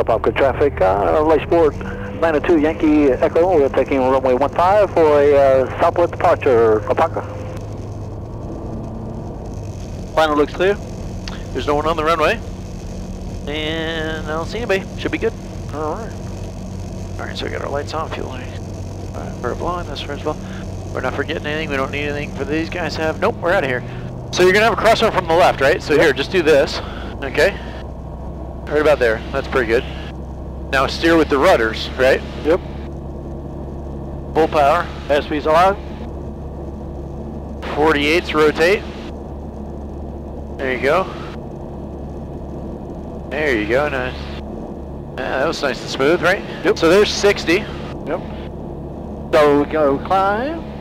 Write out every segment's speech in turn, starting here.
Apopka traffic, uh, Lightsport 902 Yankee Echo, we're taking runway 15 for a uh, southwest departure, Apopka. Final looks clear. There's no one on the runway. And I don't see anybody. Should be good. All right. All right, so we got our lights on, fuel. All right, we're blind, that's first of all. We're not forgetting anything. We don't need anything for these guys have. Nope, we're out of here. So you're gonna have a crossover from the left, right? So here, just do this, okay? Right about there. That's pretty good. Now steer with the rudders, right? Yep. Full power. SP's on. 48s rotate. There you go. There you go, nice. Yeah, that was nice and smooth, right? Yep. So there's 60. Yep. So go climb.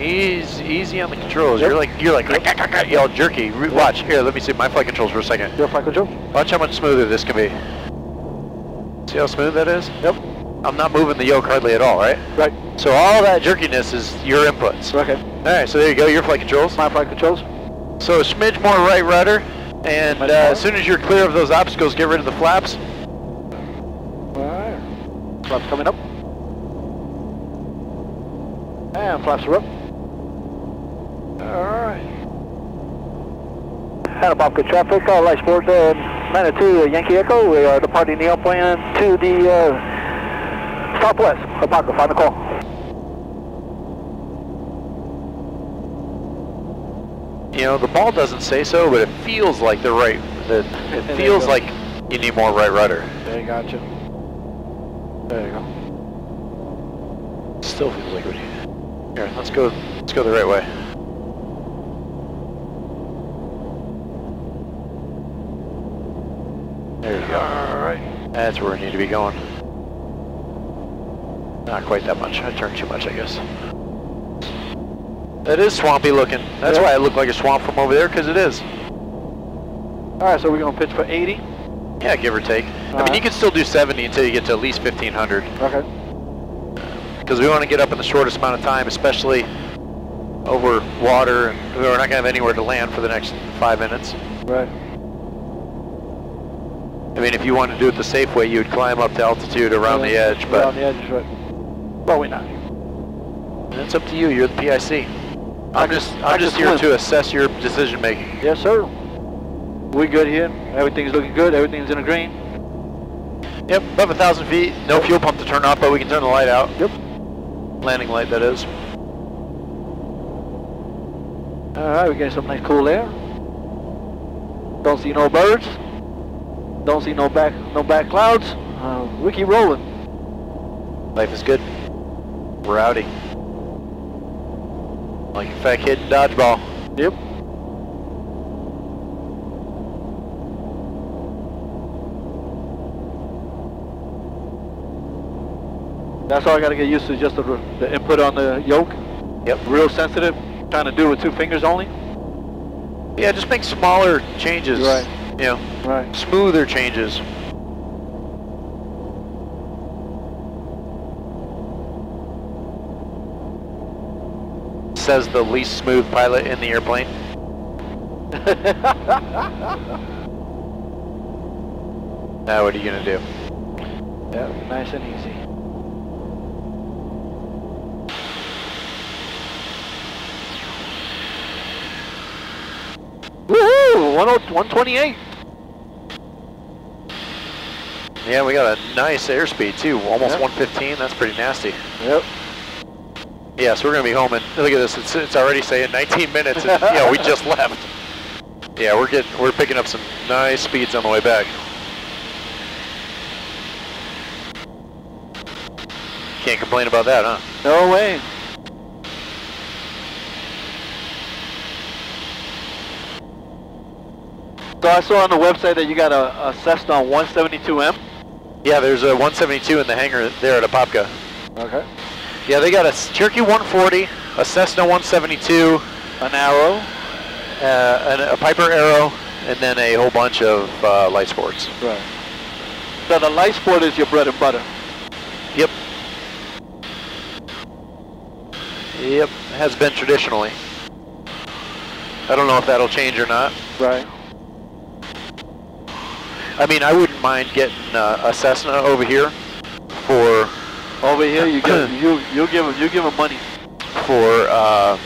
Easy, easy on the controls. Yep. You're like, you're like, you all jerky. Watch, here, let me see my flight controls for a second. Your flight control. Watch how much smoother this can be. See how smooth that is? Yep. I'm not moving the yoke hardly at all, right? Right. So all that jerkiness is your inputs. Okay. All right, so there you go, your flight controls. My flight controls. So a smidge more right rudder, and uh, as soon as you're clear of those obstacles, get rid of the flaps. All right. Flaps coming up. And flaps are up. All right. Hanabopka traffic, uh, Lightsport uh, 902 uh, Yankee Echo. We are departing the airplane to the uh, southwest. Apopka, find the call. You know, the ball doesn't say so, but it feels like the right. The, it There you feels go. like you need more right rudder. There you got you. There you go. Still feels like we need. Here, let's go. Let's go the right way. There you go. All right. That's where we need to be going. Not quite that much. I turned too much, I guess. That is swampy looking. That's Yeah. why it looked like a swamp from over there, because it is. All right, so we're going to pitch for 80. Yeah, give or take. I mean, Alright. you can still do 70 until you get to at least 1500, Okay. because we want to get up in the shortest amount of time, especially over water, and we're not going to have anywhere to land for the next five minutes. Right. I mean, if you wanted to do it the safe way, you would climb up to altitude around the edge, Around but the edge, right. Well, we're not. it's up to you. You're the PIC. I'm just, I'm just just here to assess your decision making. Yes, sir. We good here. Everything's looking good. Everything's in the green. Yep, above a thousand feet. No fuel pump to turn off, but we can turn the light out. Yep. Landing light, that is. All right, we're getting some nice cool air. Don't see no birds. Don't see no back, no back clouds. Uh, we keep rolling. Life is good. Rowdy. Like a fat kid dodgeball. Yep. That's all I gotta get used to, just the, the input on the yoke. Yep. Real sensitive, trying to do it with two fingers only. Yeah, just make smaller changes. Right. Know, Right. smoother changes. Says the least smooth pilot in the airplane. Now what are you gonna do? Yeah, nice and easy. Woohoo! 10 128. Yeah, we got a nice airspeed too, almost Yep. 115. That's pretty nasty. Yep. Yeah, so we're gonna be home and look at this. It's, it's already saying 19 minutes. And, yeah, we just left. Yeah, we're getting we're picking up some nice speeds on the way back. Can't complain about that, huh? No way. So I saw on the website that you got a, a Cessna 172M. Yeah, there's a 172 in the hangar there at Apopka. Okay. Yeah, they got a Cherokee 140, a Cessna 172, An Arrow. uh, an, a Piper Arrow, and then a whole bunch of uh, light sports. Right. So the light sport is your bread and butter. Yep. Yep, has been traditionally. I don't know if that'll change or not. Right. I mean, I wouldn't mind getting uh, a Cessna over here for Over here, you give you you give him you give him money. for uh,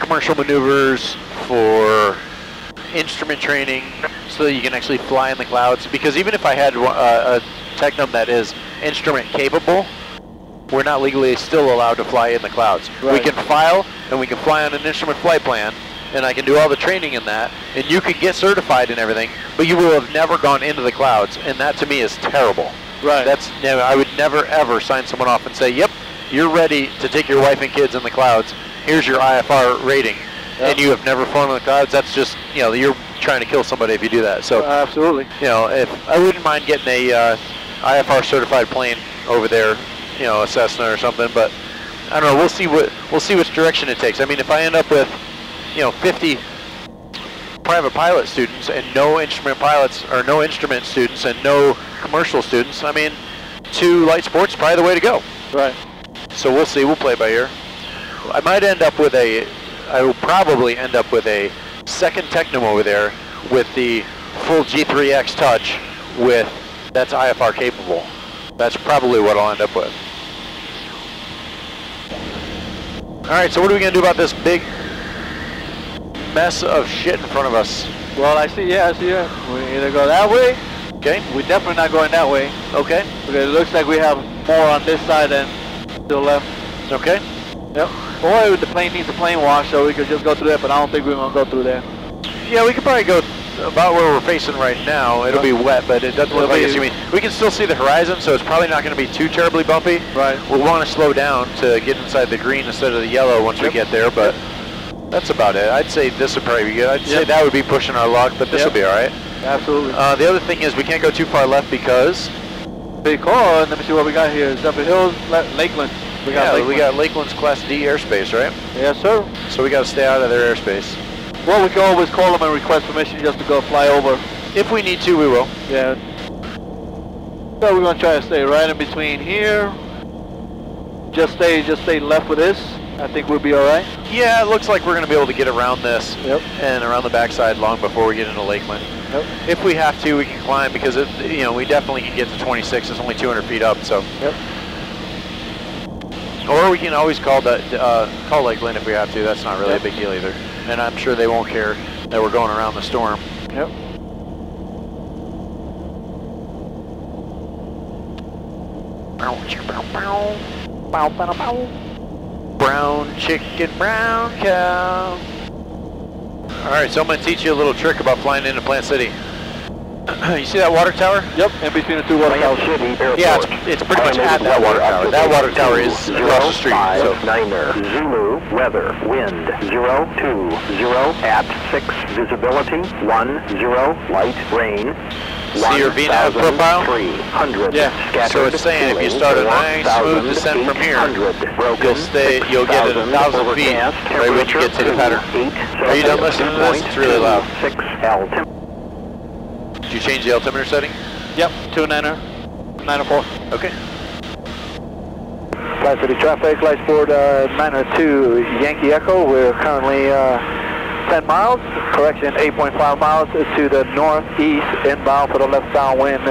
commercial maneuvers, for instrument training, so that you can actually fly in the clouds. Because even if I had uh, a Tecnam that is instrument capable, we're not legally still allowed to fly in the clouds. We can file and we can fly on an instrument flight plan, and I can do all the training in that, and you can get certified and everything, but you will have never gone into the clouds, and that to me is terrible. Right. That's no, I would never ever sign someone off and say, "Yep, you're ready to take your wife and kids in the clouds. Here's your IFR rating," Yep. and you have never flown in the clouds. That's just you know you're trying to kill somebody if you do that. So Absolutely. you know, if I wouldn't mind getting a uh, IFR certified plane over there, you know, a Cessna or something, but I don't know. We'll see what we'll see which direction it takes. I mean, if I end up with, you know, 50 private pilot students and no instrument pilots or no instrument students and no commercial students, I mean, two light sports probably the way to go. Right. So we'll see. We'll play by ear. I might end up with a. I will probably end up with a second Tecnam over there with the full G3X touch with that's IFR capable. That's probably what I'll end up with. All right. So what are we gonna do about this big mess of shit in front of us? Well, I see. Yeah, I see it. We either go that way. Okay. We're definitely not going that way. Okay. Because it looks like we have more on this side than to the left. Okay. Yep. Or the plane needs a plane wash, so we could just go through there. But I don't think we're gonna go through there. Yeah, we could probably go about where we're facing right now. It'll be wet, but it doesn't look like it's gonna be. We can still see the horizon, so it's probably not going to be too terribly bumpy. Right. We'll want to slow down to get inside the green instead of the yellow once we get there, but that's about it. I'd say this would probably be good. I'd say that would be pushing our luck, but this Yep. will be all right. Absolutely. Uh, the other thing is we can't go too far left because call. Let me see what we got here. Zephyrhills, La- Lakeland. We got yeah, Lakeland. we got Lakeland's Class D airspace, right? Yes, sir. So we got to stay out of their airspace. Well, we can always call them and request permission just to go fly over. If we need to, we will. Yeah. So we're gonna try to stay right in between here. Just stay, just stay left with this. I think we'll be all right. Yeah, it looks like we're going to be able to get around this Yep. and around the backside long before we get into Lakeland. Yep. If we have to, we can climb because it, you know, we definitely can get to 26. It's only 200 feet up, so. Yep. Or we can always call the uh, call Lakeland if we have to. That's not really Yep. a big deal either. And I'm sure they won't care that we're going around the storm. Yep. Brown chicken, brown cow. All right, so I'm gonna teach you a little trick about flying into Plant City. you see that water tower? Yep. In between the two water towers. Yeah, it's, it's pretty much at that water tower. That water tower is across the street. So Niner, Zulu, weather, wind, zero, two, zero, at six, visibility, one, zero, light, rain. See your VNAV profile? Three hundred. Yeah. Scattered, So it's saying if you start a nice, smooth descent from here, broken, you'll stay- you'll get at 6,000, 1,000 feet right when you get to the pattern. Are you done listening to this? It's really loud. Six L temp. Did you change the altimeter setting? Yep. Two niner. Niner. Okay. Plant City traffic, light sport uh, 902 Yankee Echo. We're currently uh, 10 miles, correction 8.5 miles to the northeast, inbound for the left downwind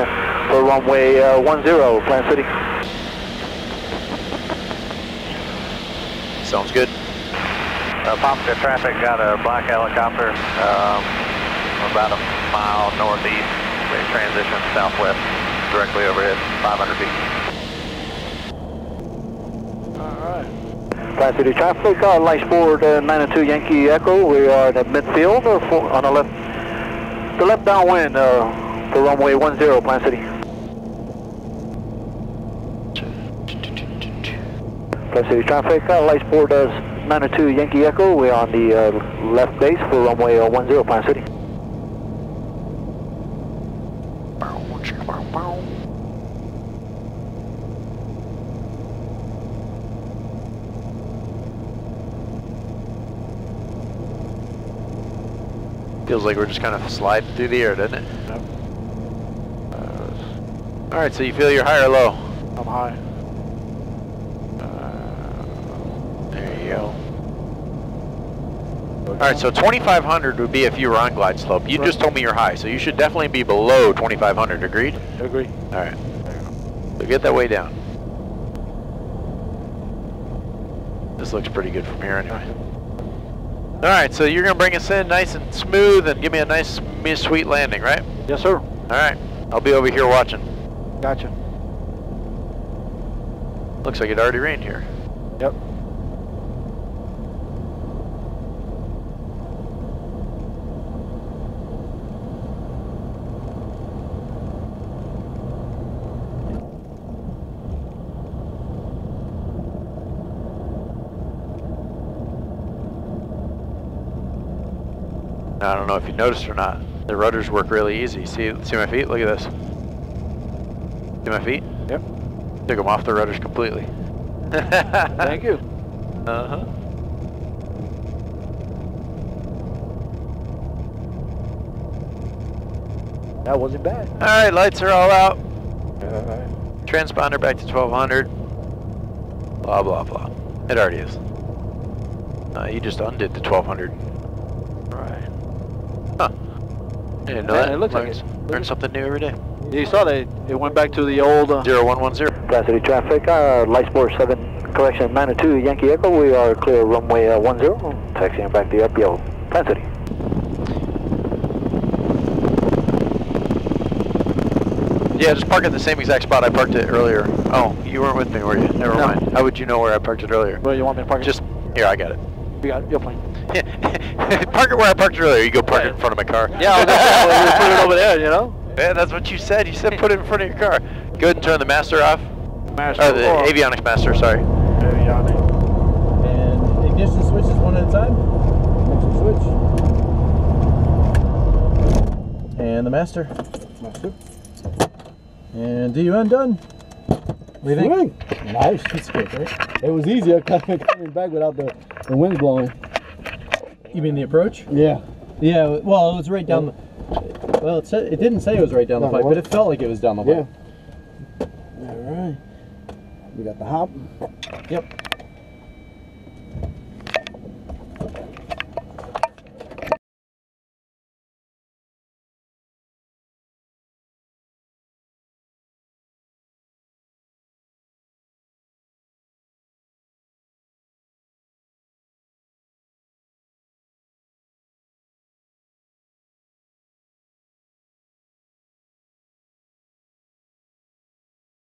for runway uh, 10, Plant City. Sounds good. Uh, Poplar traffic got a black helicopter um, about a mile northeast. They transition southwest directly overhead, 500 feet. Alright. Plant City traffic, uh, light sport uh, 902 Yankee Echo. We are in the midfield uh, for, on the left, the left downwind uh, for runway 10, Plant City. Plant City traffic, uh, light sport uh, 902 Yankee Echo. We're on the uh, left base for runway uh, 10, Plant City. Feels like we're just kind of sliding through the air, doesn't it? Yep. Uh, All right, so you feel you're high or low? I'm high. Uh, there you go. right, so 2,500 would be if you were on glide slope. You just told me you're high, so you should definitely be below 2,500. Agreed? Agree. All right. So get that way down. This looks pretty good from here anyway. All right, so you're gonna bring us in nice and smooth and give me a nice, me- sweet landing, right? Yes, sir. All right. I'll be over here watching. Gotcha. Looks like it already rained here. Yep. I don't know if you noticed or not. The rudders work really easy. See, see my feet? Look at this. See my feet? Yep. Took them off the rudders completely. Thank you. Uh huh. That wasn't bad. All right, lights are all out. Transponder back to 1200. Blah blah blah. It already is. Uh, you just undid the 1200. Right. Huh. I didn't know Yeah, that. it looks like Learn- it. Learn something new every day. You saw they it went back to the old. Uh, 0110. Plant City traffic, uh, light sport 7, correction 902 Yankee Echo. We are clear runway uh, 10, taxiing back to the FBO. Plant City. Yeah, just park at the same exact spot I parked it earlier. Oh, you weren't with me, were you? Never No. mind. How would you know where I parked it earlier? Well, you want me to park? it? Just here, I got it. you got it. Your plane. park it where I parked earlier. You go park it in front of my car. Yeah, I was gonna well, we put it over there. You know. Yeah, that's what you said. You said put it in front of your car. Go ahead and turn the master off. Master. Oh, the or- avionics master, sorry. Avionics. And ignition switches one at a time. Ignition switch. And the master. Master. And DUN done. What do you think? Nice. That's good, right? It was easier coming, coming back without the, the wind blowing. You mean the approach? Yeah. Yeah. Well, it was right down the. Well, it said it didn't say it was right down the pipe, what? but it felt like it was down the Yeah. pipe. All right. We got the hop. Yep.